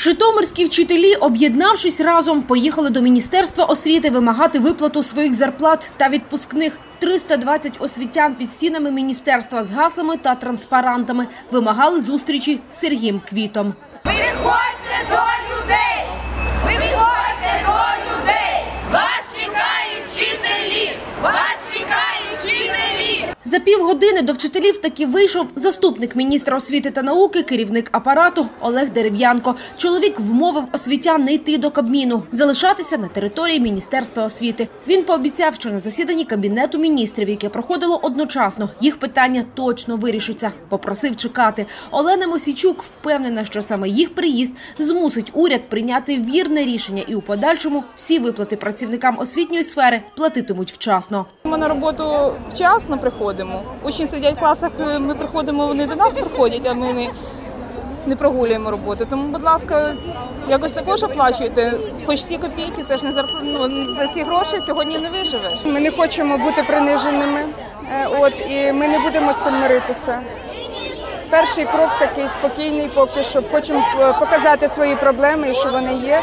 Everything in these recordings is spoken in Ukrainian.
Житомирські вчителі, об'єднавшись разом, поїхали до Міністерства освіти вимагати виплату своїх зарплат та відпускних. 320 освітян під стінами міністерства з гаслами та транспарантами вимагали зустрічі з Сергієм Квітом. Переходьте до За півгодини до вчителів таки вийшов заступник міністра освіти та науки, керівник апарату Олег Дерев'янко. Чоловік вмовив освітян не йти до Кабміну, залишатися на території Міністерства освіти. Він пообіцяв, що на засіданні кабінету міністрів, яке проходило одночасно, їх питання точно вирішиться. Попросив чекати. Олена Мосійчук впевнена, що саме їх приїзд змусить уряд прийняти вірне рішення, і у подальшому всі виплати працівникам освітньої сфери платитимуть вчасно. Ми на роботу вчасно приходимо. Учні сидять в класах, е, ми приходимо, вони до нас приходять, а ми не, не прогулюємо роботу. Тому, будь ласка, якось також оплачуйте. Хоч ці копійки, це ж не зарп... ну, за ці гроші сьогодні не виживеш. Ми не хочемо бути приниженими, е, от і ми не будемо з цим миритися. Перший крок такий спокійний, поки що хочемо е, показати свої проблеми і що вони є.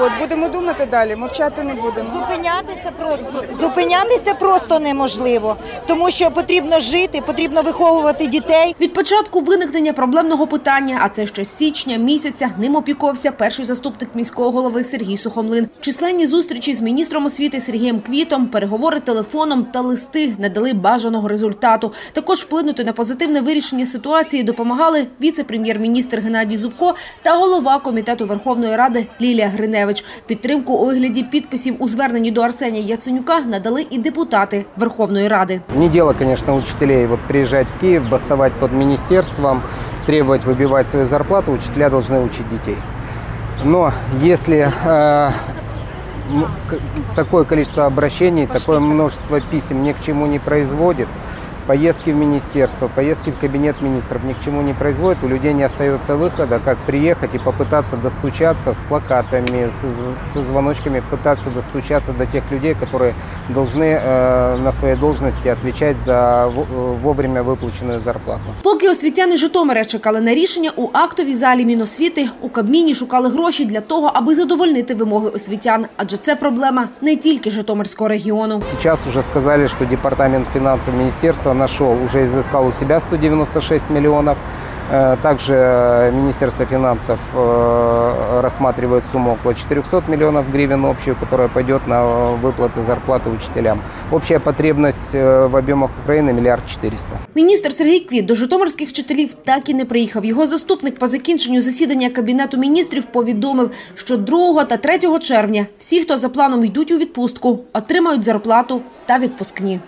От будемо думати далі, мовчати не будемо. Зупинятися просто зупинятися просто неможливо, тому що потрібно жити, потрібно виховувати дітей. Від початку виникнення проблемного питання, а це ще січня місяця, ним опікувався перший заступник міського голови Сергій Сухомлин. Численні зустрічі з міністром освіти Сергієм Квітом, переговори телефоном та листи не дали бажаного результату. Також вплинути на позитивне вирішення ситуації допомагали віце-прем'єр-міністр Геннадій Зубко та голова комітету Верховної Ради Лілія Гриневич. Підтримку у вигляді підписів у зверненні до Арсенія Яценюка надали і депутати Верховної Ради. Не дело, конечно, учителей вот приезжать в Киев, бастовать под министерством, требовать выбивать свою зарплату. Учителя должны учить детей. Но если э, такое количество обращений, такое множество писем ни к чему не производит, поездки в министерство, поездки в кабинет министров ни к чему не производит, у людей не остается выхода, как приехать и попытаться достучаться с плакатами, с, с звоночками, пытаться достучаться до тех людей, которые должны э, на своей должности отвечать за в- э, вовремя выплаченную зарплату. Поки освітяни Житомира чекали на рішення, у актовій залі Міносвіти у Кабміні шукали гроші для того, аби задовольнити вимоги освітян. Адже це проблема не тільки Житомирського регіону. Сейчас уже сказали, что департамент финансов министерства нашел, уже изыскал у себя 196 миллионов. Э, Также э, Министерство финансов э, рассматривает сумму около 400 миллионов гривен общую, которая пойдет на э, выплаты зарплаты учителям. Общая потребность э, в объемах Украины миллиард четыреста. Міністр Сергій Квіт до житомирських вчителів так і не приїхав. Його заступник по закінченню засідання Кабінету міністрів повідомив, що 2 та 3 червня всі, хто за планом йдуть у відпустку, отримають зарплату та відпускні.